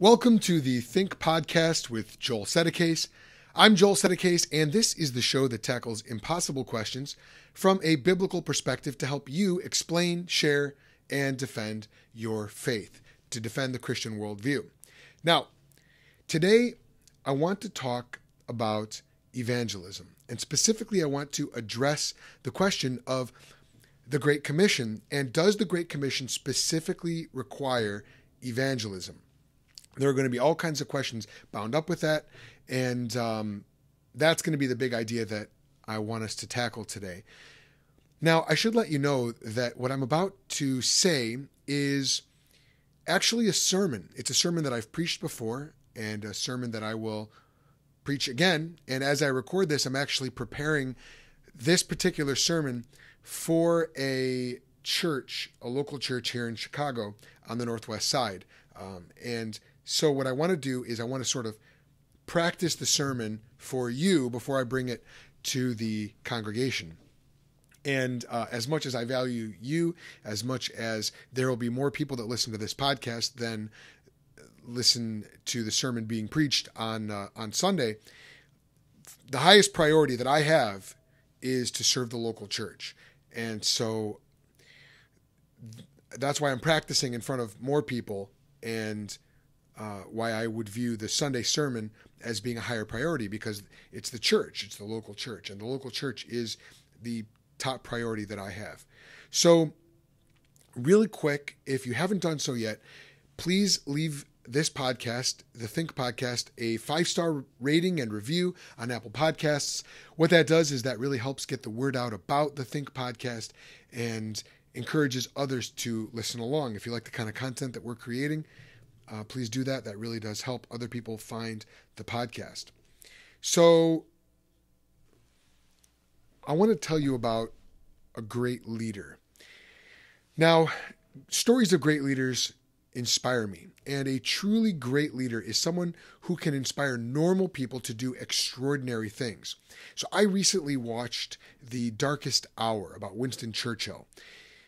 Welcome to the Think Podcast with Joel Settecase. I'm Joel Settecase, and this is the show that tackles impossible questions from a biblical perspective to help you explain, share, and defend your faith, to defend the Christian worldview. Now, today I want to talk about evangelism, and specifically, I want to address the question of the Great Commission and does the Great Commission specifically require evangelism? There are going to be all kinds of questions bound up with that, and um, that's going to be the big idea that I want us to tackle today. Now, I should let you know that what I'm about to say is actually a sermon. It's a sermon that I've preached before and a sermon that I will preach again. And as I record this, I'm actually preparing this particular sermon for a church, a local church here in Chicago on the Northwest Side. Um, and so, what I want to do is I want to sort of practice the sermon for you before I bring it to the congregation. And uh, as much as I value you, as much as there will be more people that listen to this podcast than listen to the sermon being preached on uh, on Sunday, the highest priority that I have is to serve the local church. And so that's why I'm practicing in front of more people and uh, why I would view the Sunday sermon as being a higher priority because it's the church, it's the local church, and the local church is the top priority that I have. So, really quick, if you haven't done so yet, please leave this podcast, the Think Podcast, a five star rating and review on Apple Podcasts. What that does is that really helps get the word out about the Think Podcast and encourages others to listen along. If you like the kind of content that we're creating, uh, please do that. That really does help other people find the podcast. So, I want to tell you about a great leader. Now, stories of great leaders inspire me. And a truly great leader is someone who can inspire normal people to do extraordinary things. So I recently watched The Darkest Hour about Winston Churchill.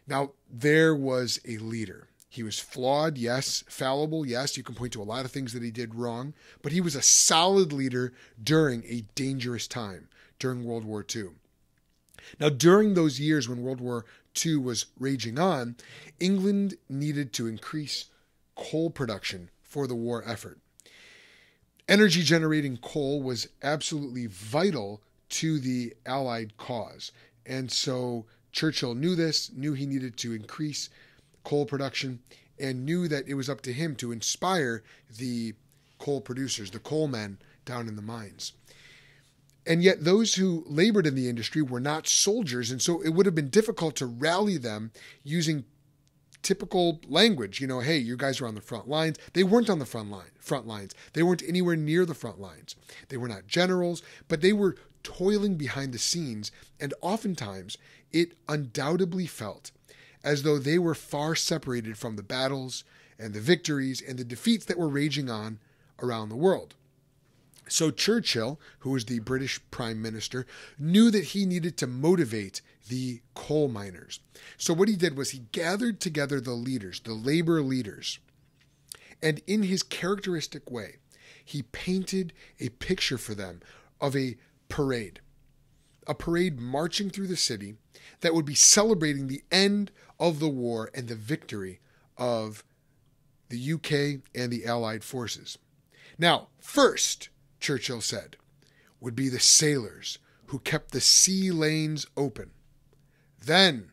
Now, there was a leader. He was flawed, yes, fallible, yes. You can point to a lot of things that he did wrong, but he was a solid leader during a dangerous time, during World War II. Now, during those years when World War II was raging on, England needed to increase coal production for the war effort. Energy generating coal was absolutely vital to the Allied cause. And so Churchill knew this, knew he needed to increase coal production, and knew that it was up to him to inspire the coal producers, the coal men down in the mines. And yet, those who labored in the industry were not soldiers, and so it would have been difficult to rally them using typical language. You know, hey, you guys are on the front lines. They weren't on the front line, front lines. They weren't anywhere near the front lines. They were not generals, but they were toiling behind the scenes, and oftentimes it undoubtedly felt as though they were far separated from the battles and the victories and the defeats that were raging on around the world. So Churchill, who was the British Prime Minister, knew that he needed to motivate the coal miners. So what he did was he gathered together the leaders, the labor leaders, and in his characteristic way, he painted a picture for them of a parade. A parade marching through the city that would be celebrating the end of the war and the victory of the UK and the Allied forces. Now, first, Churchill said, would be the sailors who kept the sea lanes open. Then,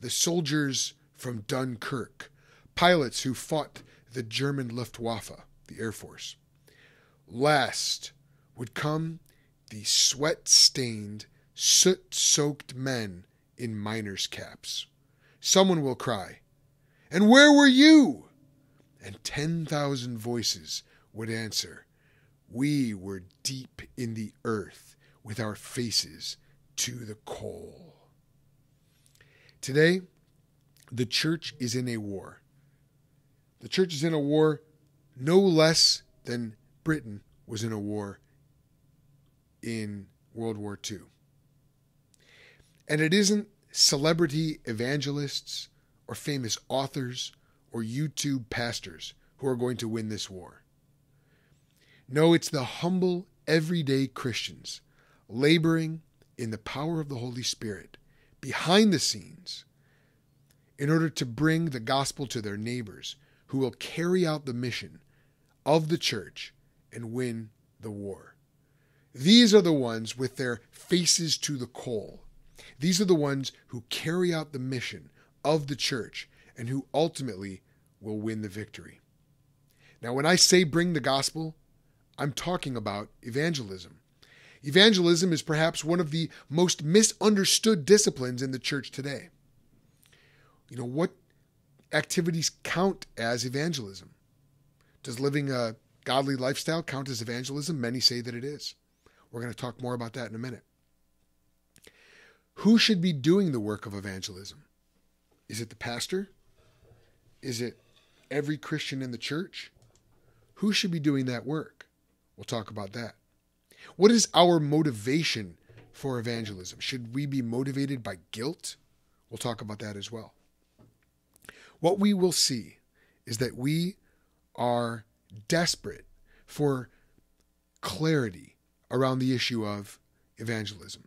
the soldiers from Dunkirk, pilots who fought the German Luftwaffe, the Air Force. Last would come the sweat stained, soot soaked men in miners' caps. Someone will cry, And where were you? And 10,000 voices would answer, we were deep in the earth with our faces to the coal. Today, the church is in a war. The church is in a war no less than Britain was in a war in World War II. And it isn't celebrity evangelists or famous authors or YouTube pastors who are going to win this war. No, it's the humble, everyday Christians laboring in the power of the Holy Spirit behind the scenes in order to bring the gospel to their neighbors who will carry out the mission of the church and win the war. These are the ones with their faces to the coal. These are the ones who carry out the mission of the church and who ultimately will win the victory. Now, when I say bring the gospel, I'm talking about evangelism. Evangelism is perhaps one of the most misunderstood disciplines in the church today. You know, what activities count as evangelism? Does living a godly lifestyle count as evangelism? Many say that it is. We're going to talk more about that in a minute. Who should be doing the work of evangelism? Is it the pastor? Is it every Christian in the church? Who should be doing that work? We'll talk about that. What is our motivation for evangelism? Should we be motivated by guilt? We'll talk about that as well. What we will see is that we are desperate for clarity around the issue of evangelism.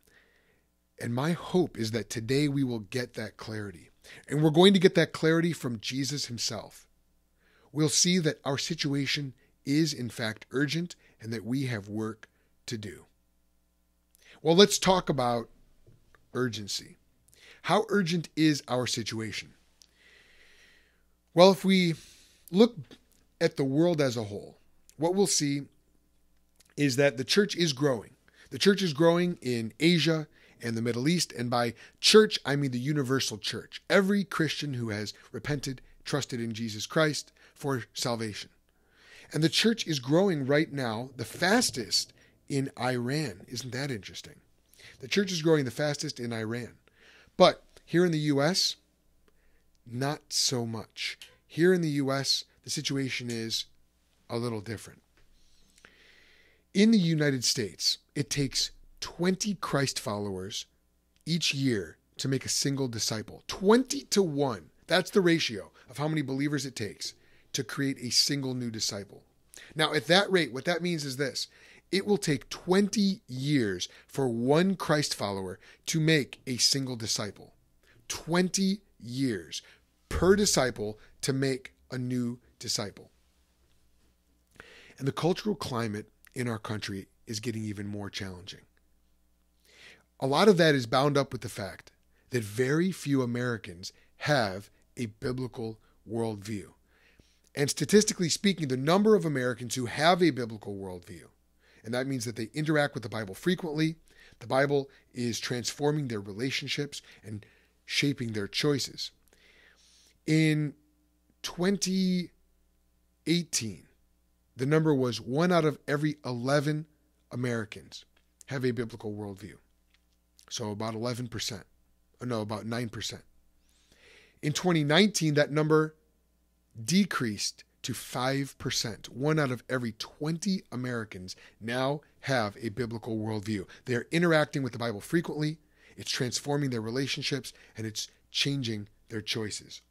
And my hope is that today we will get that clarity. And we're going to get that clarity from Jesus himself. We'll see that our situation is, in fact, urgent and that we have work to do. Well, let's talk about urgency. How urgent is our situation? Well, if we look at the world as a whole, what we'll see is that the church is growing. The church is growing in Asia and the Middle East. And by church, I mean the universal church. Every Christian who has repented, trusted in Jesus Christ for salvation. And the church is growing right now the fastest in Iran. Isn't that interesting? The church is growing the fastest in Iran. But here in the U.S., not so much. Here in the U.S., the situation is a little different. In the United States, it takes 20 Christ followers each year to make a single disciple. 20 to 1. That's the ratio of how many believers it takes to create a single new disciple. Now, at that rate, what that means is this it will take 20 years for one Christ follower to make a single disciple. 20 years per disciple to make a new disciple. And the cultural climate in our country is getting even more challenging. A lot of that is bound up with the fact that very few Americans have a biblical worldview. And statistically speaking, the number of Americans who have a biblical worldview, and that means that they interact with the Bible frequently, the Bible is transforming their relationships and shaping their choices. In 2018, the number was one out of every 11 Americans have a biblical worldview. So about 11%. Uh, no, about 9%. In 2019, that number decreased to 5%. One out of every 20 Americans now have a biblical worldview. They are interacting with the Bible frequently, it's transforming their relationships, and it's changing their choices.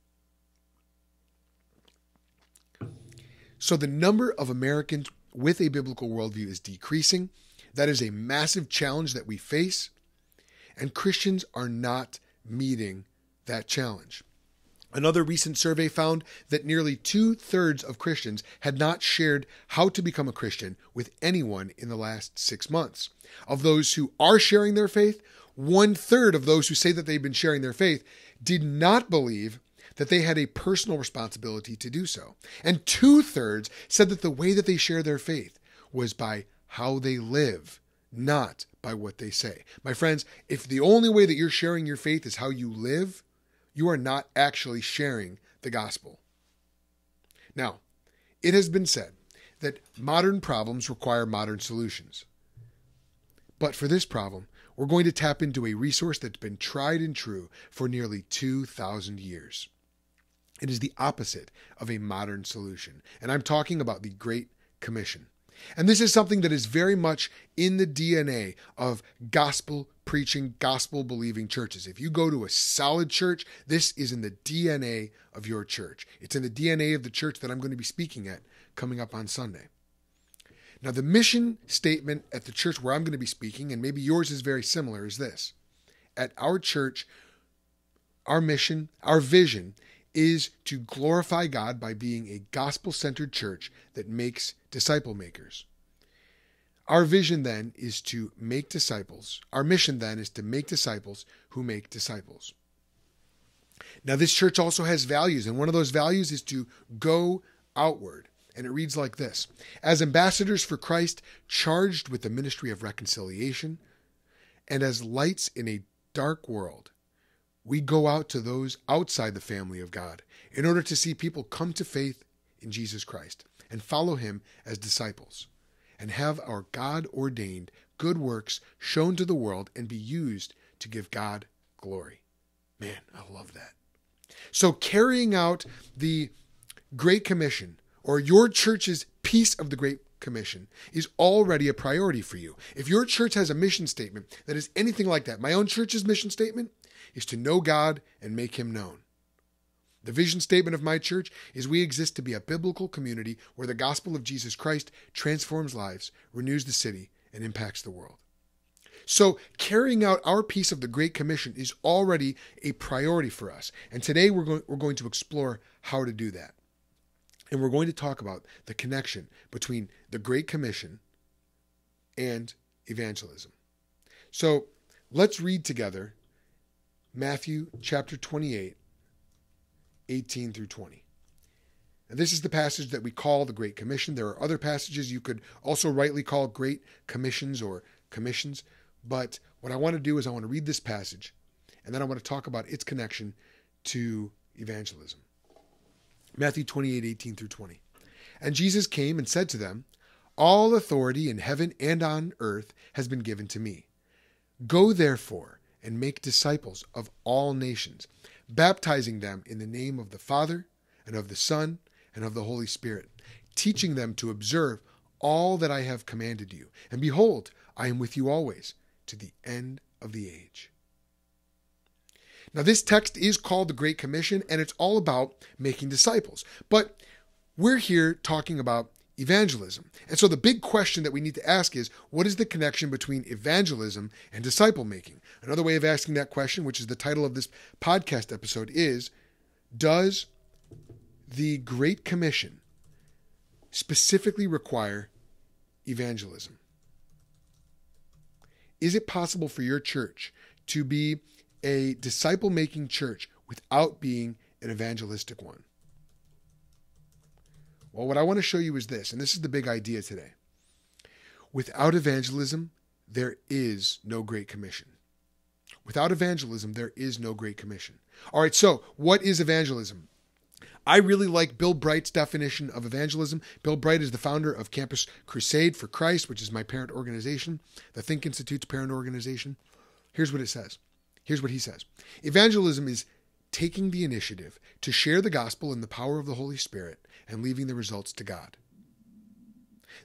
So the number of Americans with a biblical worldview is decreasing. That is a massive challenge that we face, and Christians are not meeting that challenge. Another recent survey found that nearly two thirds of Christians had not shared how to become a Christian with anyone in the last six months. Of those who are sharing their faith, one third of those who say that they've been sharing their faith did not believe that they had a personal responsibility to do so. And two thirds said that the way that they share their faith was by how they live, not by what they say. My friends, if the only way that you're sharing your faith is how you live, you are not actually sharing the gospel. Now, it has been said that modern problems require modern solutions. But for this problem, we're going to tap into a resource that's been tried and true for nearly 2,000 years. It is the opposite of a modern solution. And I'm talking about the Great Commission. And this is something that is very much in the DNA of gospel preaching, gospel believing churches. If you go to a solid church, this is in the DNA of your church. It's in the DNA of the church that I'm going to be speaking at coming up on Sunday. Now, the mission statement at the church where I'm going to be speaking, and maybe yours is very similar, is this. At our church, our mission, our vision is to glorify God by being a gospel centered church that makes disciple makers. Our vision then is to make disciples. Our mission then is to make disciples who make disciples. Now, this church also has values, and one of those values is to go outward. And it reads like this As ambassadors for Christ, charged with the ministry of reconciliation, and as lights in a dark world, we go out to those outside the family of God in order to see people come to faith in Jesus Christ and follow him as disciples and have our God ordained good works shown to the world and be used to give God glory. Man, I love that. So, carrying out the Great Commission or your church's piece of the Great Commission is already a priority for you. If your church has a mission statement that is anything like that, my own church's mission statement is to know God and make him known. The vision statement of my church is we exist to be a biblical community where the gospel of Jesus Christ transforms lives, renews the city, and impacts the world. So, carrying out our piece of the Great Commission is already a priority for us. And today we're going, we're going to explore how to do that. And we're going to talk about the connection between the Great Commission and evangelism. So, let's read together Matthew chapter 28, 18 through 20. And this is the passage that we call the Great Commission. There are other passages you could also rightly call Great Commissions or Commissions. But what I want to do is I want to read this passage and then I want to talk about its connection to evangelism. Matthew 28, 18 through 20. And Jesus came and said to them, All authority in heaven and on earth has been given to me. Go therefore and make disciples of all nations, baptizing them in the name of the Father, and of the Son, and of the Holy Spirit, teaching them to observe all that I have commanded you. And behold, I am with you always to the end of the age. Now, this text is called the Great Commission, and it's all about making disciples. But we're here talking about evangelism. And so the big question that we need to ask is what is the connection between evangelism and disciple making? Another way of asking that question, which is the title of this podcast episode, is Does the Great Commission specifically require evangelism? Is it possible for your church to be a disciple making church without being an evangelistic one? Well, what I want to show you is this, and this is the big idea today. Without evangelism, there is no Great Commission. Without evangelism, there is no Great Commission. All right, so what is evangelism? I really like Bill Bright's definition of evangelism. Bill Bright is the founder of Campus Crusade for Christ, which is my parent organization, the Think Institute's parent organization. Here's what it says. Here's what he says Evangelism is taking the initiative to share the gospel in the power of the Holy Spirit and leaving the results to God.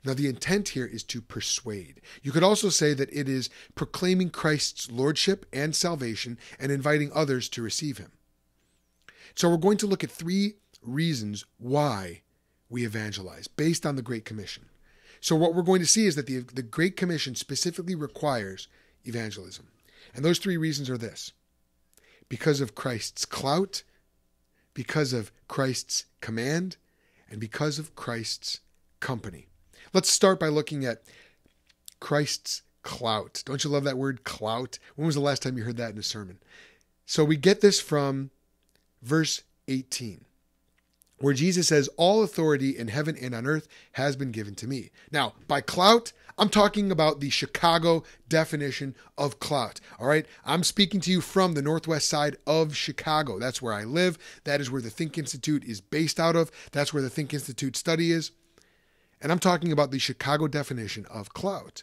Now, the intent here is to persuade. You could also say that it is proclaiming Christ's lordship and salvation and inviting others to receive him. So, we're going to look at three reasons why we evangelize based on the Great Commission. So, what we're going to see is that the, the Great Commission specifically requires evangelism. And those three reasons are this because of Christ's clout, because of Christ's command, and because of Christ's company. Let's start by looking at Christ's clout. Don't you love that word, clout? When was the last time you heard that in a sermon? So we get this from verse 18, where Jesus says, All authority in heaven and on earth has been given to me. Now, by clout, I'm talking about the Chicago definition of clout. All right. I'm speaking to you from the northwest side of Chicago. That's where I live. That is where the Think Institute is based out of. That's where the Think Institute study is. And I'm talking about the Chicago definition of clout.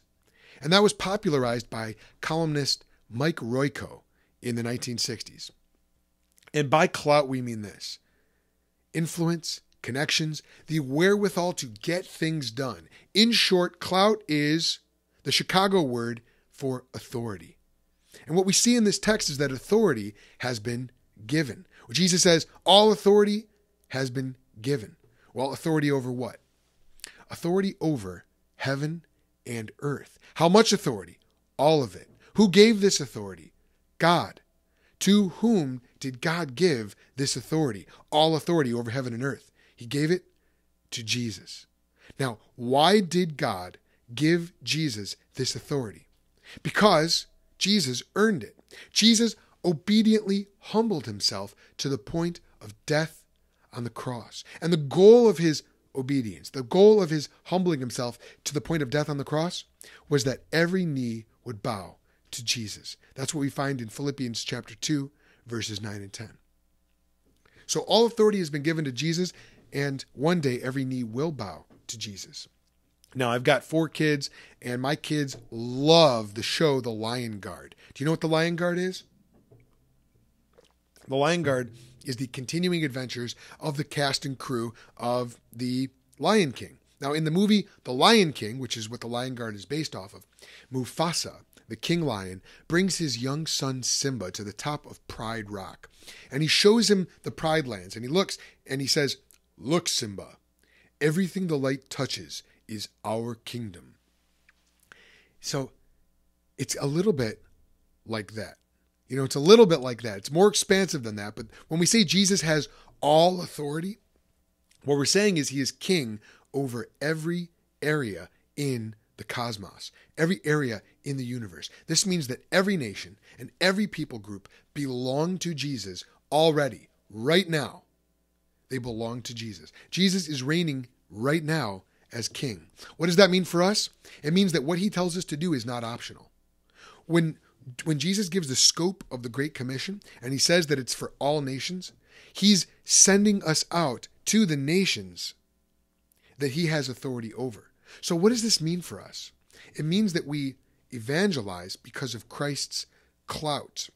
And that was popularized by columnist Mike Royko in the 1960s. And by clout, we mean this influence, connections, the wherewithal to get things done. In short, clout is the Chicago word for authority. And what we see in this text is that authority has been given. Jesus says, all authority has been given. Well, authority over what? Authority over heaven and earth. How much authority? All of it. Who gave this authority? God. To whom did God give this authority? All authority over heaven and earth. He gave it to Jesus. Now, why did God give Jesus this authority? Because Jesus earned it. Jesus obediently humbled himself to the point of death on the cross. And the goal of his obedience, the goal of his humbling himself to the point of death on the cross, was that every knee would bow to Jesus. That's what we find in Philippians chapter 2, verses 9 and 10. So all authority has been given to Jesus, and one day every knee will bow to Jesus. Now, I've got four kids, and my kids love the show The Lion Guard. Do you know what The Lion Guard is? The Lion Guard is the continuing adventures of the cast and crew of The Lion King. Now, in the movie The Lion King, which is what The Lion Guard is based off of, Mufasa, the king lion, brings his young son Simba to the top of Pride Rock. And he shows him the Pride Lands, and he looks and he says, Look, Simba, everything the light touches is our kingdom. So it's a little bit like that. You know, it's a little bit like that. It's more expansive than that. But when we say Jesus has all authority, what we're saying is he is king over every area in the cosmos, every area in the universe. This means that every nation and every people group belong to Jesus already, right now. They belong to Jesus. Jesus is reigning right now as king. What does that mean for us? It means that what he tells us to do is not optional. When when Jesus gives the scope of the Great Commission and he says that it's for all nations, he's sending us out to the nations that he has authority over. So, what does this mean for us? It means that we evangelize because of Christ's clout.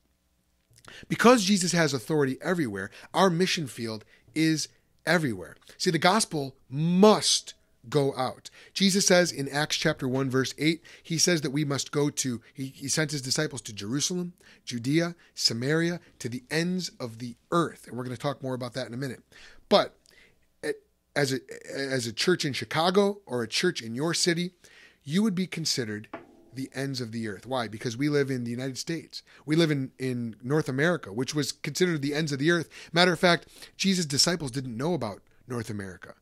Because Jesus has authority everywhere, our mission field is everywhere. See, the gospel must go out. Jesus says in Acts chapter 1, verse 8, he says that we must go to, he, he sent his disciples to Jerusalem, Judea, Samaria, to the ends of the earth. And we're going to talk more about that in a minute. But as a, as a church in Chicago or a church in your city, you would be considered the ends of the earth. Why? Because we live in the United States. We live in, in North America, which was considered the ends of the earth. Matter of fact, Jesus' disciples didn't know about North America.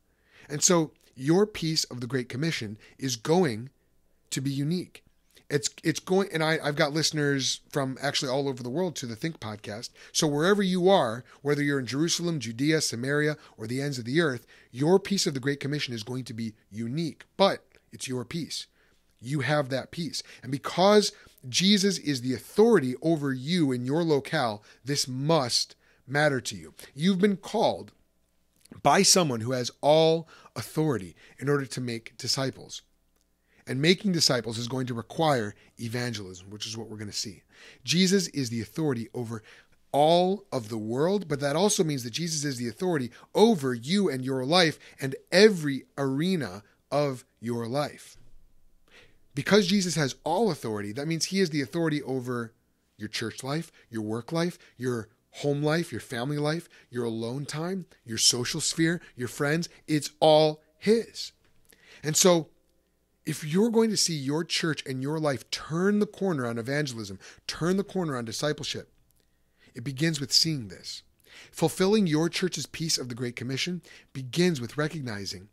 And so your piece of the Great Commission is going to be unique. It's it's going and I, I've got listeners from actually all over the world to the Think podcast. So wherever you are, whether you're in Jerusalem, Judea, Samaria, or the ends of the earth, your piece of the Great Commission is going to be unique. But it's your piece. You have that piece. And because Jesus is the authority over you in your locale, this must matter to you. You've been called by someone who has all authority in order to make disciples. And making disciples is going to require evangelism, which is what we're going to see. Jesus is the authority over all of the world, but that also means that Jesus is the authority over you and your life and every arena of your life. Because Jesus has all authority, that means he is the authority over your church life, your work life, your home life, your family life, your alone time, your social sphere, your friends. It's all his. And so if you're going to see your church and your life turn the corner on evangelism, turn the corner on discipleship, it begins with seeing this. Fulfilling your church's piece of the Great Commission begins with recognizing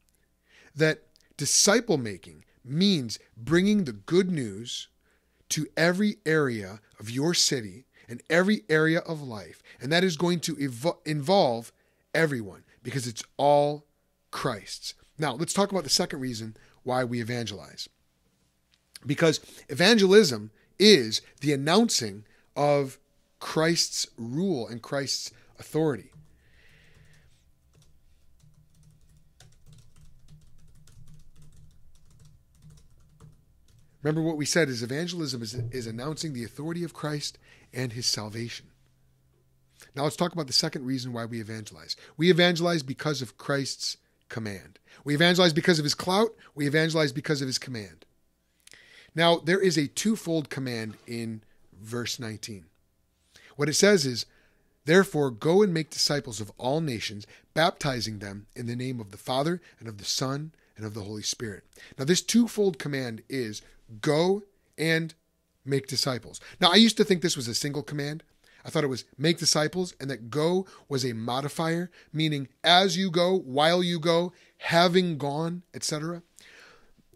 that disciple making means bringing the good news to every area of your city and every area of life. And that is going to evo- involve everyone because it's all Christ's. Now, let's talk about the second reason why we evangelize. Because evangelism is the announcing of Christ's rule and Christ's authority. Remember what we said is evangelism is, is announcing the authority of Christ and his salvation. Now let's talk about the second reason why we evangelize. We evangelize because of Christ's command. We evangelize because of his clout, we evangelize because of his command. Now, there is a twofold command in verse 19. What it says is, Therefore, go and make disciples of all nations, baptizing them in the name of the Father, and of the Son, and of the Holy Spirit. Now, this twofold command is go and make disciples. Now, I used to think this was a single command. I thought it was make disciples and that go was a modifier, meaning as you go, while you go, having gone, etc.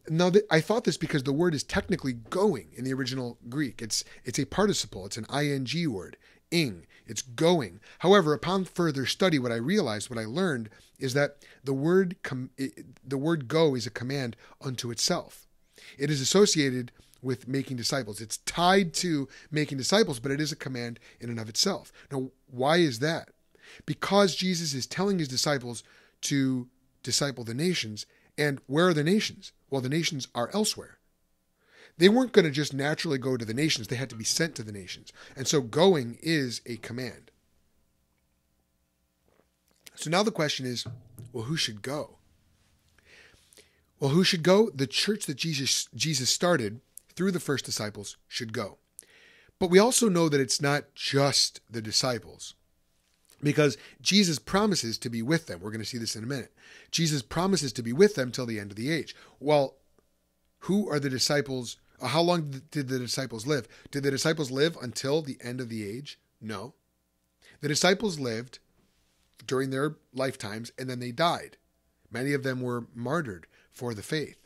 Now, I thought this because the word is technically going in the original Greek. It's it's a participle. It's an ing word, ing. It's going. However, upon further study, what I realized, what I learned, is that the word com- the word go is a command unto itself. It is associated with making disciples. It's tied to making disciples, but it is a command in and of itself. Now, why is that? Because Jesus is telling his disciples to disciple the nations. And where are the nations? Well, the nations are elsewhere. They weren't going to just naturally go to the nations, they had to be sent to the nations. And so going is a command. So now the question is well, who should go? Well, who should go? The church that Jesus, Jesus started through the first disciples should go. But we also know that it's not just the disciples because Jesus promises to be with them. We're going to see this in a minute. Jesus promises to be with them till the end of the age. Well, who are the disciples? Uh, how long did the disciples live? Did the disciples live until the end of the age? No. The disciples lived during their lifetimes and then they died. Many of them were martyred for the faith.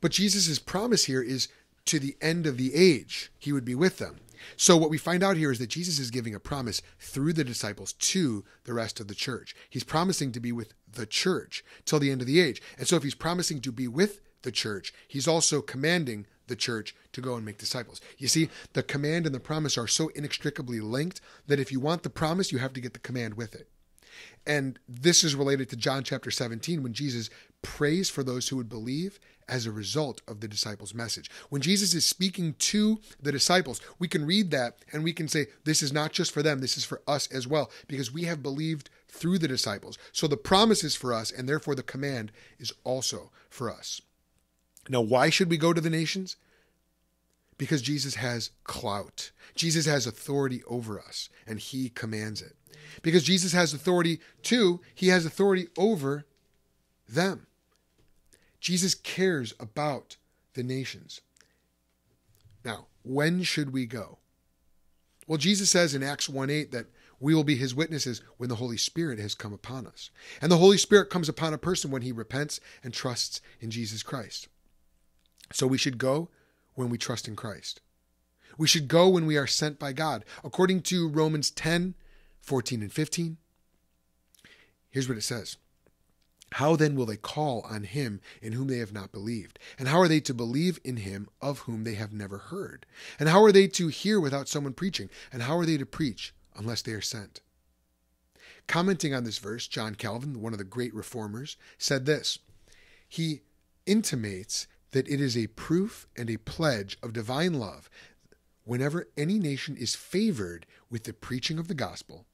But Jesus' promise here is to the end of the age, he would be with them. So, what we find out here is that Jesus is giving a promise through the disciples to the rest of the church. He's promising to be with the church till the end of the age. And so, if he's promising to be with the church, he's also commanding the church to go and make disciples. You see, the command and the promise are so inextricably linked that if you want the promise, you have to get the command with it. And this is related to John chapter 17 when Jesus prays for those who would believe as a result of the disciples' message. When Jesus is speaking to the disciples, we can read that and we can say, This is not just for them, this is for us as well, because we have believed through the disciples. So the promise is for us, and therefore the command is also for us. Now, why should we go to the nations? Because Jesus has clout. Jesus has authority over us, and he commands it. Because Jesus has authority too, he has authority over them. Jesus cares about the nations. Now, when should we go? Well, Jesus says in Acts 1 8 that we will be his witnesses when the Holy Spirit has come upon us. And the Holy Spirit comes upon a person when he repents and trusts in Jesus Christ. So we should go when we trust in Christ. We should go when we are sent by God. According to Romans 10 14 and 15, here's what it says how then will they call on him in whom they have not believed? And how are they to believe in him of whom they have never heard? And how are they to hear without someone preaching? And how are they to preach unless they are sent? Commenting on this verse, John Calvin, one of the great reformers, said this He intimates that it is a proof and a pledge of divine love whenever any nation is favored with the preaching of the gospel,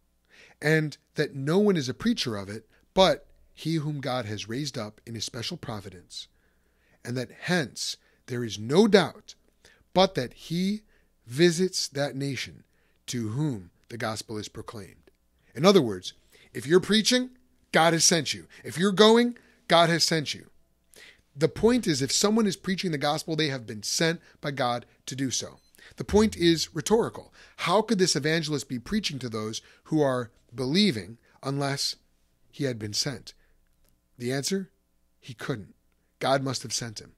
and that no one is a preacher of it, but he whom God has raised up in his special providence, and that hence there is no doubt but that he visits that nation to whom the gospel is proclaimed. In other words, if you're preaching, God has sent you. If you're going, God has sent you. The point is, if someone is preaching the gospel, they have been sent by God to do so. The point is rhetorical. How could this evangelist be preaching to those who are believing unless he had been sent? The answer? He couldn't. God must have sent him.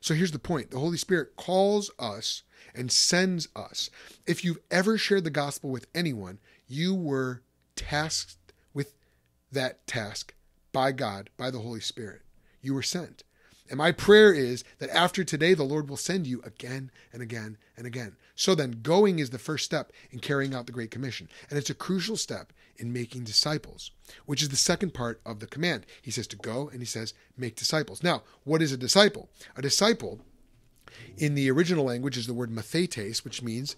So here's the point the Holy Spirit calls us and sends us. If you've ever shared the gospel with anyone, you were tasked with that task by God, by the Holy Spirit. You were sent. And my prayer is that after today, the Lord will send you again and again and again. So then, going is the first step in carrying out the Great Commission. And it's a crucial step in making disciples, which is the second part of the command. He says to go and he says, make disciples. Now, what is a disciple? A disciple in the original language is the word mathetes, which means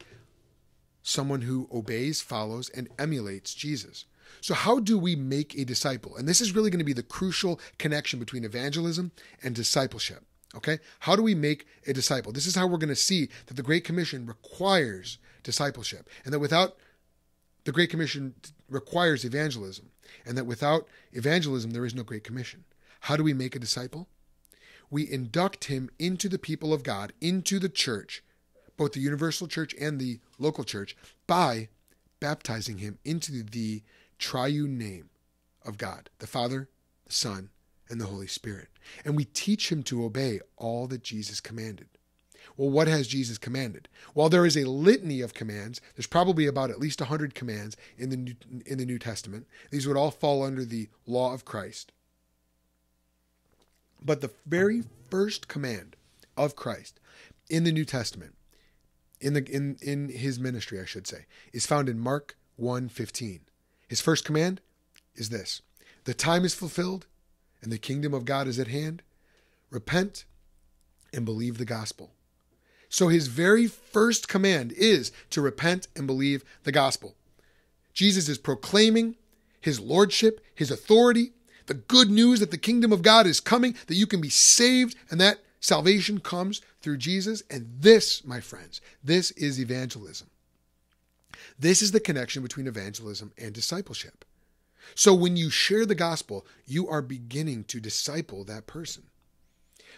someone who obeys, follows, and emulates Jesus. So, how do we make a disciple? And this is really going to be the crucial connection between evangelism and discipleship. Okay? How do we make a disciple? This is how we're going to see that the Great Commission requires discipleship, and that without the Great Commission requires evangelism, and that without evangelism, there is no Great Commission. How do we make a disciple? we induct him into the people of God, into the church, both the universal church and the local church, by baptizing him into the triune name of God, the Father, the Son, and the Holy Spirit. And we teach him to obey all that Jesus commanded. Well, what has Jesus commanded? While there is a litany of commands, there's probably about at least 100 commands in the New, in the New Testament. These would all fall under the law of Christ. But the very first command of Christ in the New Testament, in the in in his ministry, I should say, is found in Mark 1:15. His first command is this: The time is fulfilled and the kingdom of God is at hand. Repent and believe the gospel. So his very first command is to repent and believe the gospel. Jesus is proclaiming his lordship, his authority, the good news that the kingdom of God is coming, that you can be saved, and that salvation comes through Jesus. And this, my friends, this is evangelism. This is the connection between evangelism and discipleship. So when you share the gospel, you are beginning to disciple that person.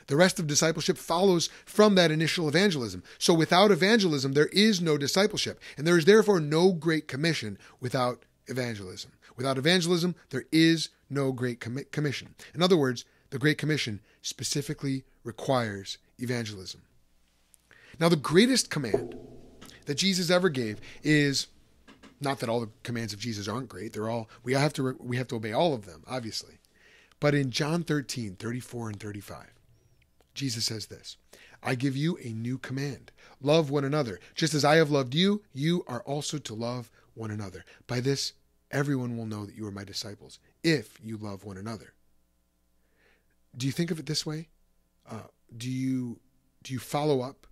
The rest of discipleship follows from that initial evangelism. So without evangelism, there is no discipleship. And there is therefore no great commission without evangelism. Without evangelism, there is no great commission. In other words, the Great Commission specifically requires evangelism. Now, the greatest command that Jesus ever gave is not that all the commands of Jesus aren't great. They're all we have to we have to obey all of them, obviously. But in John 13, 34 and 35, Jesus says this I give you a new command love one another. Just as I have loved you, you are also to love one another. By this, everyone will know that you are my disciples, if you love one another. Do you think of it this way? Uh, do you do you follow up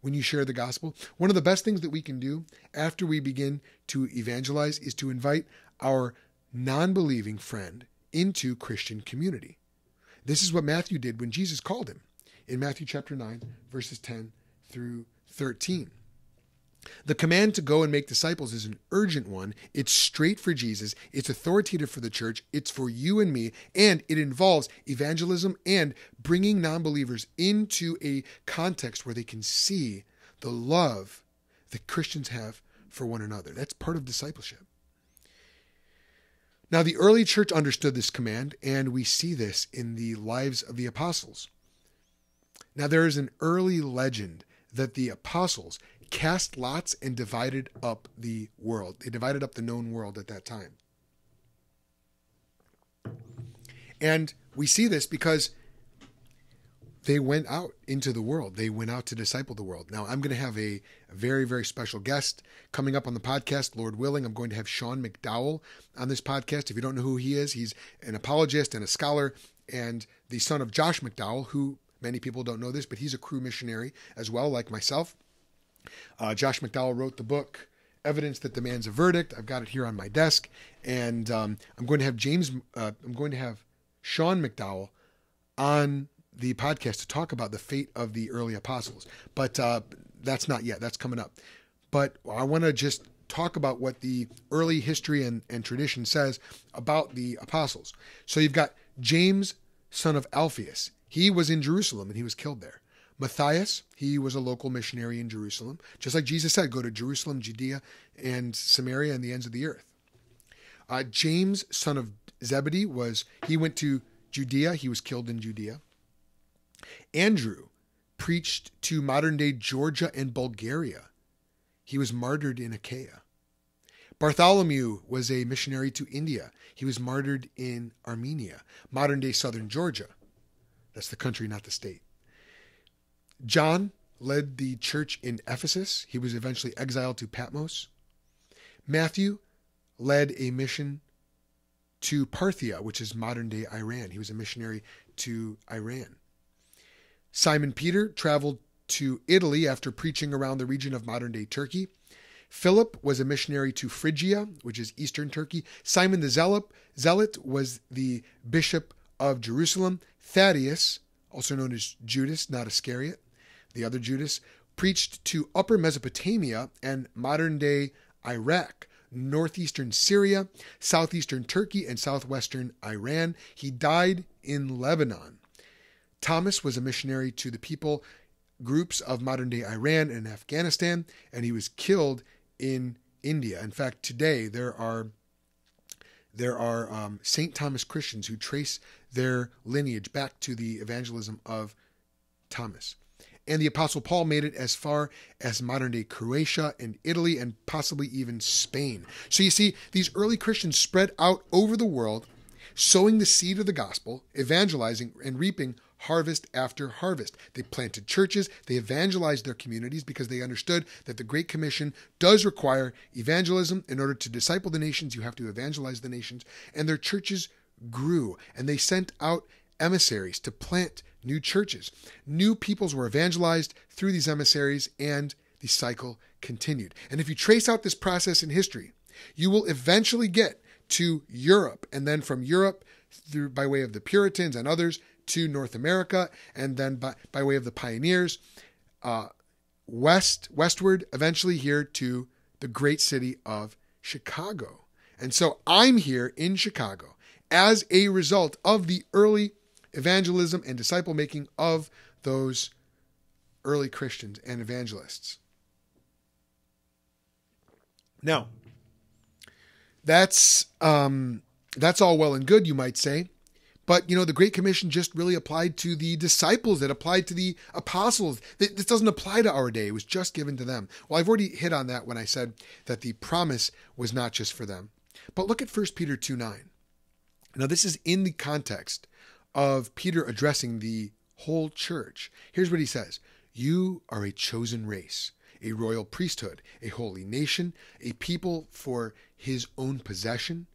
when you share the gospel? One of the best things that we can do after we begin to evangelize is to invite our non-believing friend into Christian community. This is what Matthew did when Jesus called him in Matthew chapter 9, verses 10 through 13. The command to go and make disciples is an urgent one. It's straight for Jesus. It's authoritative for the church. It's for you and me. And it involves evangelism and bringing non believers into a context where they can see the love that Christians have for one another. That's part of discipleship. Now, the early church understood this command, and we see this in the lives of the apostles. Now, there is an early legend that the apostles cast lots and divided up the world. They divided up the known world at that time. And we see this because they went out into the world. They went out to disciple the world. Now, I'm going to have a, very, very special guest coming up on the podcast, Lord willing. I'm going to have Sean McDowell on this podcast. If you don't know who he is, he's an apologist and a scholar and the son of Josh McDowell, who Many people don't know this, but he's a Cru missionary as well, like myself. Uh, Josh McDowell wrote the book Evidence That Demands a Verdict. I've got it here on my desk, and um, I'm going to have James. Uh, I'm going to have Sean McDowell on the podcast to talk about the fate of the early apostles. But uh, that's not yet. That's coming up. But I want to just talk about what the early history and, and tradition says about the apostles. So you've got James, son of Alphaeus. He was in Jerusalem and he was killed there. Matthias, he was a local missionary in Jerusalem. Just like Jesus said, go to Jerusalem, Judea, and Samaria and the ends of the earth. Uh, James, son of Zebedee, was he went to Judea. He was killed in Judea. Andrew preached to modern day Georgia and Bulgaria. He was martyred in Achaia. Bartholomew was a missionary to India. He was martyred in Armenia, modern day southern Georgia. That's the country, not the state. John led the church in Ephesus. He was eventually exiled to Patmos. Matthew led a mission to Parthia, which is modern day Iran. He was a missionary to Iran. Simon Peter traveled to Italy after preaching around the region of modern day Turkey. Philip was a missionary to Phrygia, which is eastern Turkey. Simon the Zealot, was the bishop of Jerusalem. Thaddeus, also known as Judas, not Iscariot, the other Judas, preached to Upper Mesopotamia and modern day Iraq, northeastern Syria, southeastern Turkey, and southwestern Iran. He died in Lebanon. Thomas was a missionary to the people groups of modern day Iran and Afghanistan, and he was killed in India. In fact, today there are there are um, St. Thomas Christians who trace their lineage back to the evangelism of Thomas. And the Apostle Paul made it as far as modern day Croatia and Italy and possibly even Spain. So you see, these early Christians spread out over the world, sowing the seed of the gospel, evangelizing, and reaping harvest after harvest. They planted churches, they evangelized their communities because they understood that the Great Commission does require evangelism. In order to disciple the nations, you have to evangelize the nations. And their churches grew, and they sent out emissaries to plant new churches. New peoples were evangelized through these emissaries, and the cycle continued. And if you trace out this process in history, you will eventually get to Europe, and then from Europe, through by way of the Puritans and others, to North America, and then by, by way of the pioneers, uh, west westward, eventually here to the great city of Chicago. And so I'm here in Chicago as a result of the early evangelism and disciple making of those early Christians and evangelists. Now, that's um, that's all well and good, you might say. But, you know, the Great Commission just really applied to the disciples, it applied to the apostles. This doesn't apply to our day, it was just given to them. Well, I've already hit on that when I said that the promise was not just for them. But look at 1 Peter 2 9. Now, this is in the context of Peter addressing the whole church. Here's what he says You are a chosen race, a royal priesthood, a holy nation, a people for his own possession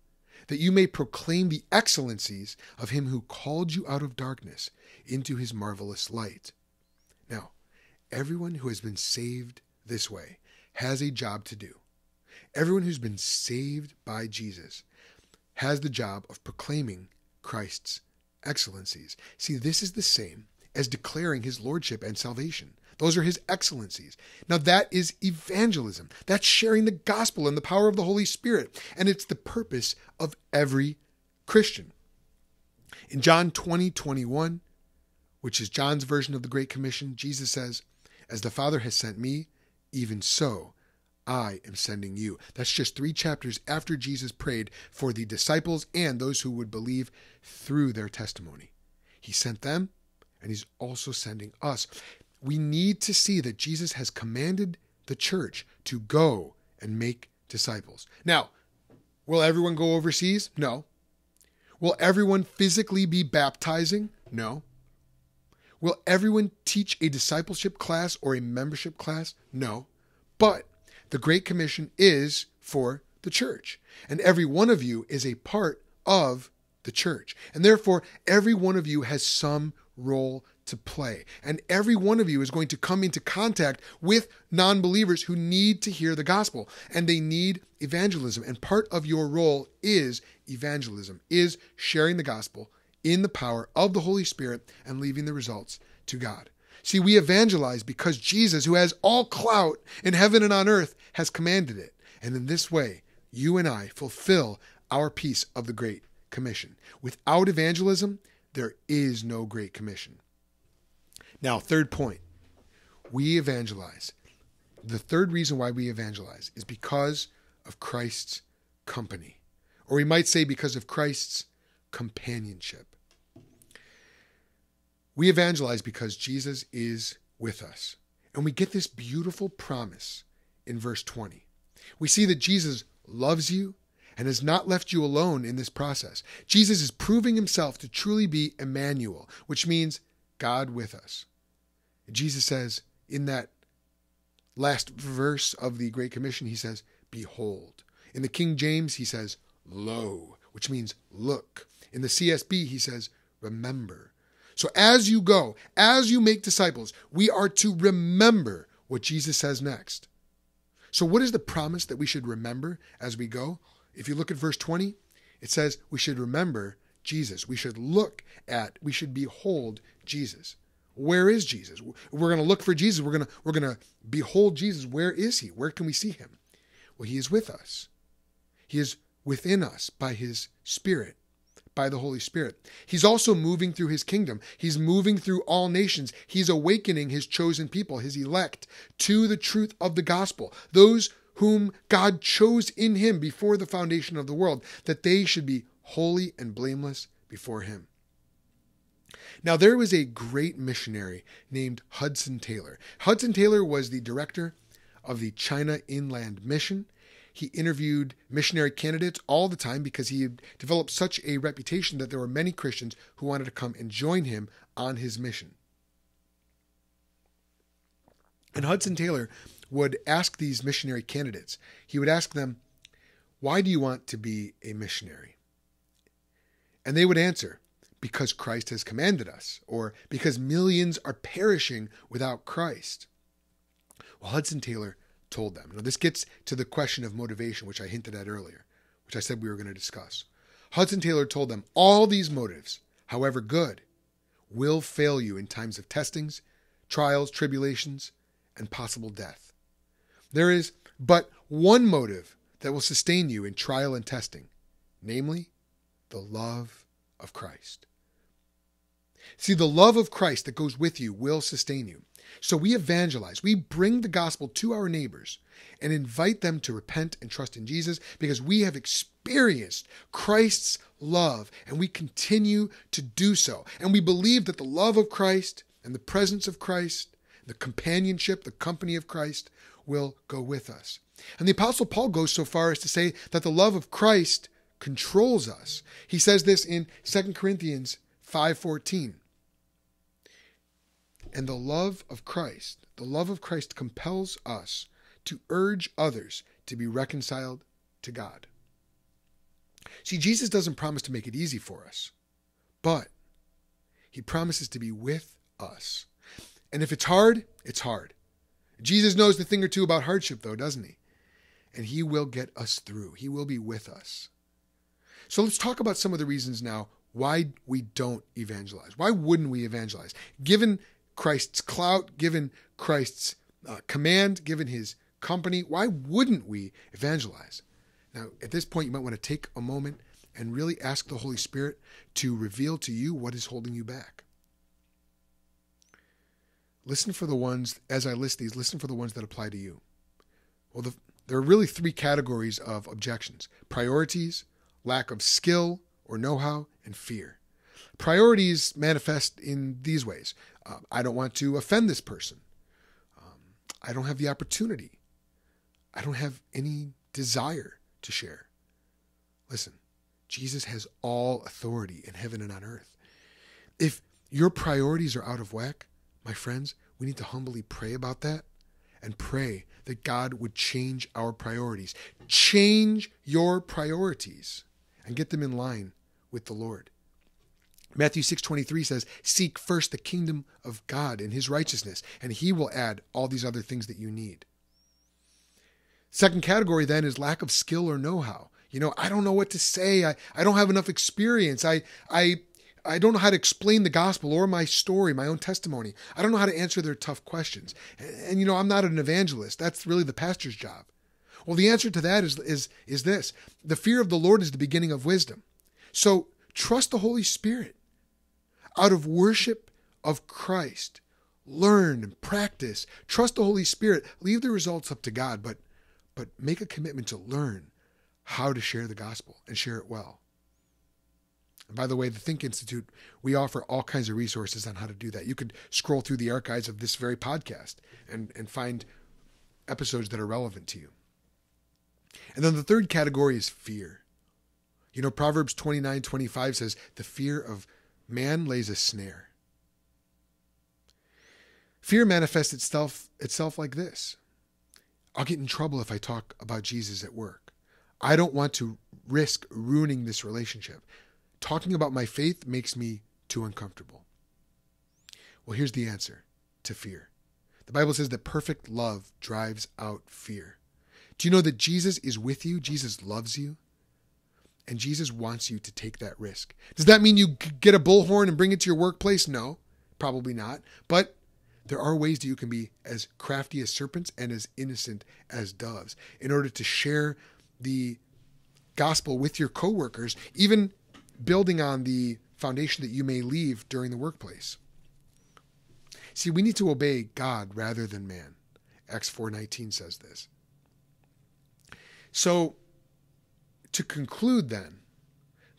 that you may proclaim the excellencies of him who called you out of darkness into his marvelous light. Now, everyone who has been saved this way has a job to do. Everyone who's been saved by Jesus has the job of proclaiming Christ's excellencies. See, this is the same as declaring his lordship and salvation. Those are his excellencies. Now, that is evangelism. That's sharing the gospel and the power of the Holy Spirit. And it's the purpose of every Christian. In John 20, 21, which is John's version of the Great Commission, Jesus says, As the Father has sent me, even so I am sending you. That's just three chapters after Jesus prayed for the disciples and those who would believe through their testimony. He sent them, and He's also sending us we need to see that Jesus has commanded the church to go and make disciples. Now, will everyone go overseas? No. Will everyone physically be baptizing? No. Will everyone teach a discipleship class or a membership class? No. But the Great Commission is for the church, and every one of you is a part of the church. And therefore, every one of you has some role to play. And every one of you is going to come into contact with non believers who need to hear the gospel and they need evangelism. And part of your role is evangelism, is sharing the gospel in the power of the Holy Spirit and leaving the results to God. See, we evangelize because Jesus, who has all clout in heaven and on earth, has commanded it. And in this way, you and I fulfill our piece of the Great Commission. Without evangelism, there is no Great Commission. Now, third point we evangelize. The third reason why we evangelize is because of Christ's company, or we might say because of Christ's companionship. We evangelize because Jesus is with us. And we get this beautiful promise in verse 20. We see that Jesus loves you and has not left you alone in this process. Jesus is proving himself to truly be Emmanuel, which means God with us. Jesus says in that last verse of the Great Commission, he says, Behold. In the King James, he says, Lo, which means look. In the CSB, he says, Remember. So as you go, as you make disciples, we are to remember what Jesus says next. So, what is the promise that we should remember as we go? If you look at verse 20, it says we should remember Jesus. We should look at, we should behold Jesus. Where is Jesus? We're going to look for Jesus. We're going to we're going to behold Jesus. Where is he? Where can we see him? Well, he is with us. He is within us by his spirit, by the Holy Spirit. He's also moving through his kingdom. He's moving through all nations. He's awakening his chosen people, his elect, to the truth of the gospel. Those whom God chose in him before the foundation of the world, that they should be holy and blameless before him. Now, there was a great missionary named Hudson Taylor. Hudson Taylor was the director of the China Inland Mission. He interviewed missionary candidates all the time because he had developed such a reputation that there were many Christians who wanted to come and join him on his mission. And Hudson Taylor would ask these missionary candidates, he would ask them, Why do you want to be a missionary? And they would answer, Because Christ has commanded us, or because millions are perishing without Christ. Well, Hudson Taylor told them. Now, this gets to the question of motivation, which I hinted at earlier, which I said we were going to discuss. Hudson Taylor told them all these motives, however good, will fail you in times of testings, trials, tribulations, and possible death. There is but one motive that will sustain you in trial and testing, namely, the love of Christ. See, the love of Christ that goes with you will sustain you. So we evangelize. We bring the gospel to our neighbors and invite them to repent and trust in Jesus because we have experienced Christ's love and we continue to do so. And we believe that the love of Christ and the presence of Christ, the companionship, the company of Christ will go with us. And the apostle Paul goes so far as to say that the love of Christ controls us. He says this in 2 Corinthians 5:14 and the love of Christ, the love of Christ compels us to urge others to be reconciled to God. See, Jesus doesn't promise to make it easy for us, but he promises to be with us. And if it's hard, it's hard. Jesus knows the thing or two about hardship, though, doesn't he? And he will get us through, he will be with us. So let's talk about some of the reasons now why we don't evangelize. Why wouldn't we evangelize? Given Christ's clout, given Christ's uh, command, given his company, why wouldn't we evangelize? Now, at this point, you might want to take a moment and really ask the Holy Spirit to reveal to you what is holding you back. Listen for the ones, as I list these, listen for the ones that apply to you. Well, the, there are really three categories of objections priorities, lack of skill or know how, and fear. Priorities manifest in these ways uh, I don't want to offend this person. Um, I don't have the opportunity. I don't have any desire to share. Listen, Jesus has all authority in heaven and on earth. If your priorities are out of whack, my friends, we need to humbly pray about that and pray that God would change our priorities. Change your priorities and get them in line with the Lord. Matthew 6:23 says, "Seek first the kingdom of God and his righteousness, and he will add all these other things that you need." Second category then is lack of skill or know-how. You know, I don't know what to say. I, I don't have enough experience. I I I don't know how to explain the gospel or my story, my own testimony. I don't know how to answer their tough questions. And, and you know, I'm not an evangelist. That's really the pastor's job. Well, the answer to that is is is this. The fear of the Lord is the beginning of wisdom. So trust the Holy Spirit out of worship of Christ. Learn and practice. Trust the Holy Spirit. Leave the results up to God, but but make a commitment to learn how to share the gospel and share it well. And by the way, the Think Institute, we offer all kinds of resources on how to do that. You could scroll through the archives of this very podcast and, and find episodes that are relevant to you. And then the third category is fear. You know, Proverbs 29 25 says, The fear of man lays a snare. Fear manifests itself, itself like this I'll get in trouble if I talk about Jesus at work. I don't want to risk ruining this relationship. Talking about my faith makes me too uncomfortable. Well, here's the answer to fear. The Bible says that perfect love drives out fear. Do you know that Jesus is with you? Jesus loves you. And Jesus wants you to take that risk. Does that mean you get a bullhorn and bring it to your workplace? No, probably not. But there are ways that you can be as crafty as serpents and as innocent as doves in order to share the gospel with your coworkers, even building on the foundation that you may leave during the workplace. See, we need to obey God rather than man. Acts 4:19 says this. So, to conclude then,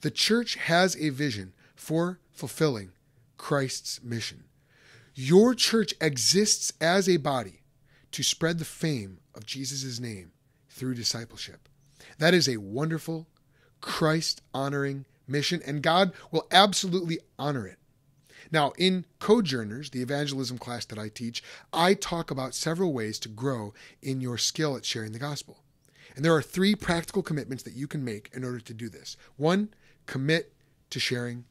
the church has a vision for fulfilling Christ's mission. Your church exists as a body to spread the fame of Jesus' name through discipleship. That is a wonderful, Christ honoring mission, and God will absolutely honor it. Now, in Cojourners, the evangelism class that I teach, I talk about several ways to grow in your skill at sharing the gospel. And there are three practical commitments that you can make in order to do this. One, commit to sharing,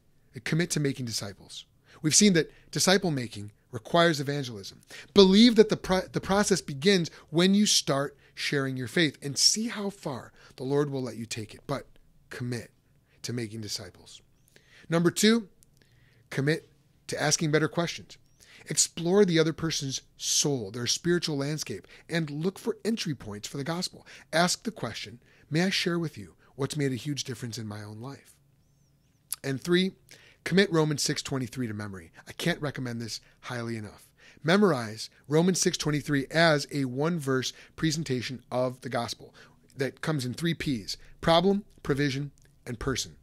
commit to making disciples. We've seen that disciple making requires evangelism. Believe that the, pro- the process begins when you start sharing your faith and see how far the Lord will let you take it. But commit to making disciples. Number two, commit to asking better questions. Explore the other person's soul, their spiritual landscape, and look for entry points for the gospel. Ask the question May I share with you what's made a huge difference in my own life? And three, commit Romans 6:23 to memory. I can't recommend this highly enough. Memorize Romans 6:23 as a one-verse presentation of the gospel that comes in 3 P's: problem, provision, and person.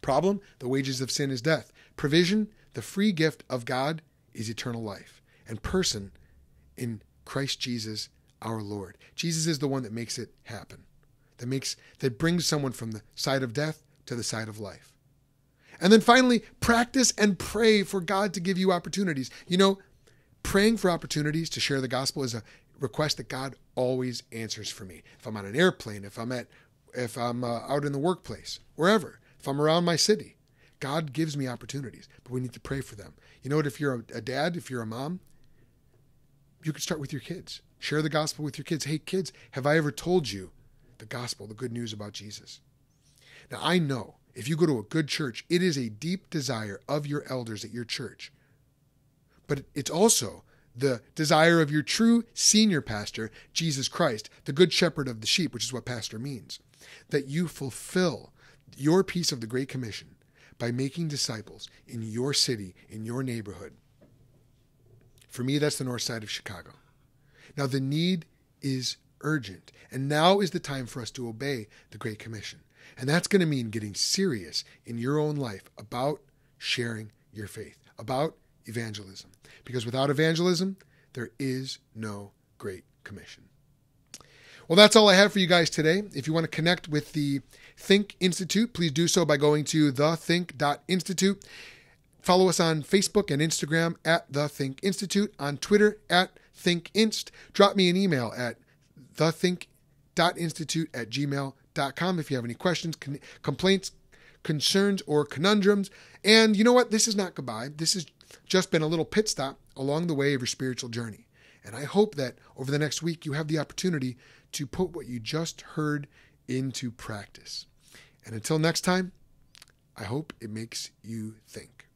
Problem, the wages of sin is death. Provision, the free gift of God is eternal life. And person, in Christ Jesus our Lord. Jesus is the one that makes it happen. That makes that brings someone from the side of death to the side of life. And then finally, practice and pray for God to give you opportunities. You know, praying for opportunities to share the gospel is a request that God always answers for me. If I'm on an airplane, if I'm at if I'm uh, out in the workplace, wherever, if I'm around my city, God gives me opportunities, but we need to pray for them. You know what? If you're a, a dad, if you're a mom, you can start with your kids. Share the gospel with your kids. Hey, kids, have I ever told you the gospel, the good news about Jesus? Now, I know if you go to a good church, it is a deep desire of your elders at your church. But it's also the desire of your true senior pastor, Jesus Christ, the good shepherd of the sheep, which is what pastor means, that you fulfill your piece of the Great Commission by making disciples in your city, in your neighborhood. For me, that's the north side of Chicago. Now, the need is urgent, and now is the time for us to obey the Great Commission. And that's going to mean getting serious in your own life about sharing your faith, about evangelism. Because without evangelism, there is no Great Commission. Well, that's all I have for you guys today. If you want to connect with the Think Institute, please do so by going to thethink.institute. Follow us on Facebook and Instagram at The Think Institute, on Twitter at ThinkInst. Drop me an email at thethink.institute at gmail.com if you have any questions, con- complaints, concerns, or conundrums. And you know what? This is not goodbye. This has just been a little pit stop along the way of your spiritual journey. And I hope that over the next week you have the opportunity to put what you just heard into practice. And until next time, I hope it makes you think.